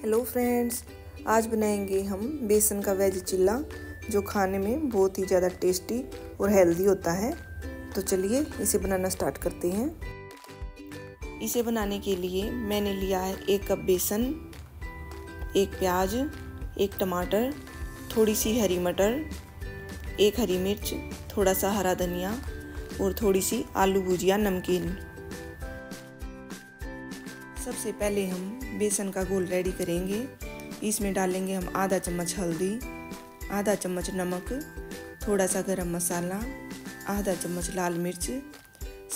Hello friends आज बनाएँगे हम बेसन का वेज चिल्ला, जो खाने में बहुत ही ज़्यादा टेस्टी और हेल्दी होता है। तो चलिए, इसे बनाना स्टार्ट करते हैं। इसे बनाने के लिए मैंने लिया है एक कप बेसन, एक प्याज, एक टमाटर, थोड़ी सी हरी मटर, एक हरी मिर्च, थोड़ा सा हरा धनिया और थोड़ी सी आलू भुजिया, नमकीन। सबसे पहले हम बेसन का घोल रेडी करेंगे। इसमें डालेंगे हम आधा चम्मच हल्दी, आधा चम्मच नमक थोड़ा सा गरम मसाला, आधा चम्मच लाल मिर्च।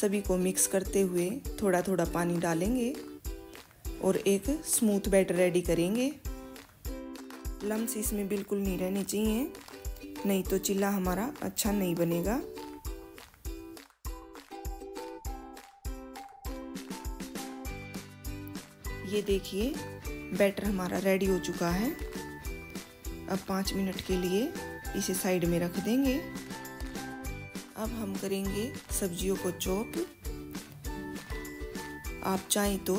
सभी को मिक्स करते हुए थोड़ा थोड़ा पानी डालेंगे और एक स्मूथ बैटर रेडी करेंगे। लम्स इसमें बिल्कुल नहीं रहने चाहिए, नहीं तो चिल्ला हमारा अच्छा नहीं बनेगा। ये देखिए बैटर हमारा रेडी हो चुका है। अब पाँच मिनट के लिए इसे साइड में रख देंगे। अब हम करेंगे सब्जियों को चॉप आप चाहें तो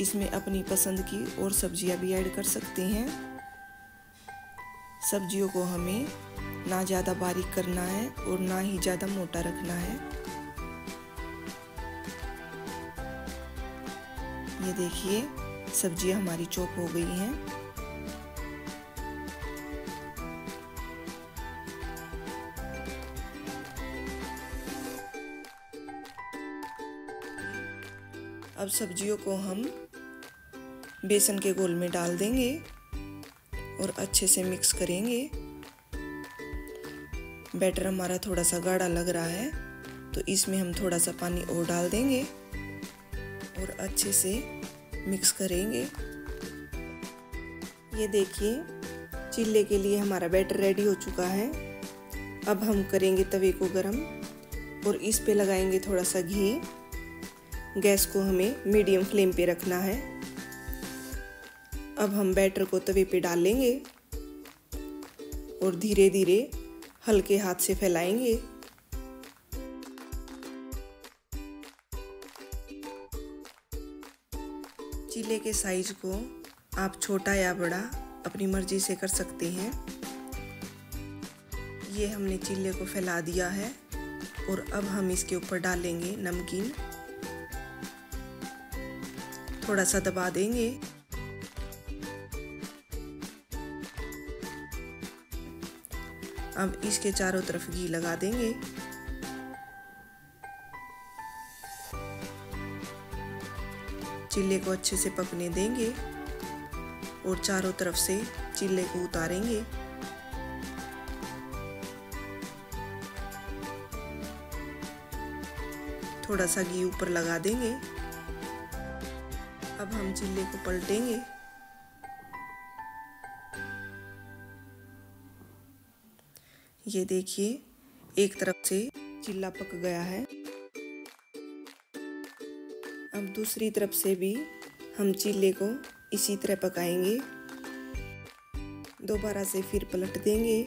इसमें अपनी पसंद की और सब्ज़ियाँ भी ऐड कर सकते हैं। सब्जियों को हमें ना ज़्यादा बारीक करना है और ना ही ज़्यादा मोटा रखना है। ये देखिए सब्ज़ियाँ हमारी चॉप हो गई हैं। अब सब्जियों को हम बेसन के घोल में डाल देंगे और अच्छे से मिक्स करेंगे। बैटर हमारा थोड़ा सा गाढ़ा लग रहा है तो इसमें हम थोड़ा सा पानी और डाल देंगे और अच्छे से मिक्स करेंगे। ये देखिए, चिल्ले के लिए हमारा बैटर रेडी हो चुका है। अब हम करेंगे तवे को गरम और इस पे लगाएँगे थोड़ा सा घी। गैस को हमें मीडियम फ्लेम पे रखना है। अब हम बैटर को तवे पे डालेंगे और धीरे धीरे हल्के हाथ से फैलाएँगे। चिल्ले के साइज़ को आप छोटा या बड़ा अपनी मर्ज़ी से कर सकते हैं। ये हमने चिल्ले को फैला दिया है और अब हम इसके ऊपर डालेंगे नमकीन। थोड़ा सा दबा देंगे। अब इसके चारों तरफ़ घी लगा देंगे। चिल्ले को अच्छे से पकने देंगे और चारों तरफ़ से चिल्ले को उतारेंगे। थोड़ा सा घी ऊपर लगा देंगे। अब हम चिल्ले को पलटेंगे। ये देखिए, एक तरफ़ से चिल्ला पक गया है। अब दूसरी तरफ़ से भी हम चिल्ले को इसी तरह पकाएँगे। दोबारा से फिर पलट देंगे।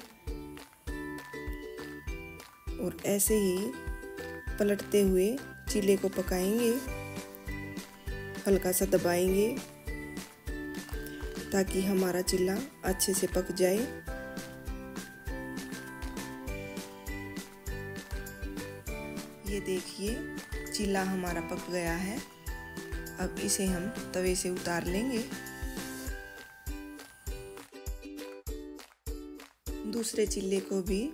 और ऐसे ही पलटते हुए चिल्ले को पकाएँगे। हल्का सा दबाएँगे। ताकि हमारा चिल्ला अच्छे से पक जाए। ये देखिए चिल्ला हमारा पक गया है। अब इसे हम तवे से उतार लेंगे। दूसरे चिल्ले को भी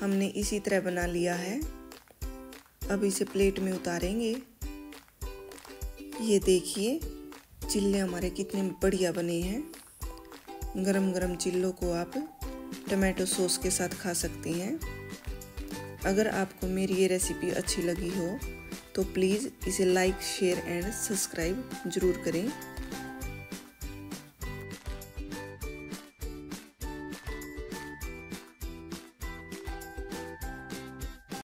हमने इसी तरह बना लिया है। अब इसे प्लेट में उतारेंगे। ये देखिए, चिल्ले हमारे कितने बढ़िया बने हैं। गरम गरम चिल्लों को आप टमाटो सॉस के साथ खा सकते हैं। अगर आपको मेरी ये रेसिपी अच्छी लगी हो तो प्लीज़ इसे लाइक शेयर एंड सब्सक्राइब ज़रूर करें।